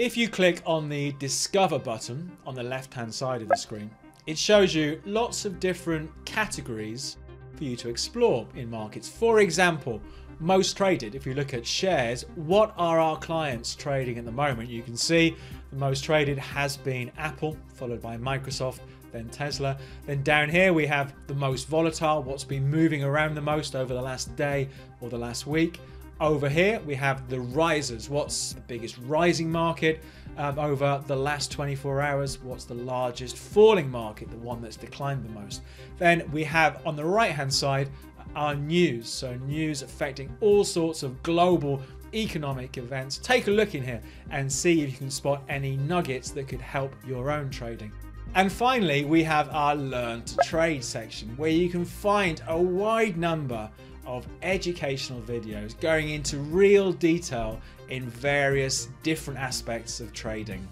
If you click on the Discover button on the left hand side of the screen, it shows you lots of different categories for you to explore in markets. For example, most traded, if you look at shares, what are our clients trading at the moment? You can see the most traded has been Apple, followed by Microsoft, then Tesla. Then down here we have the most volatile, what's been moving around the most over the last day or the last week. Over here we have the risers, what's the biggest rising market um, over the last 24 hours, what's the largest falling market, the one that's declined the most. Then we have on the right hand side our news, so news affecting all sorts of global economic events. Take a look in here and see if you can spot any nuggets that could help your own trading. And finally, we have our Learn to Trade section where you can find a wide number of educational videos going into real detail in various different aspects of trading.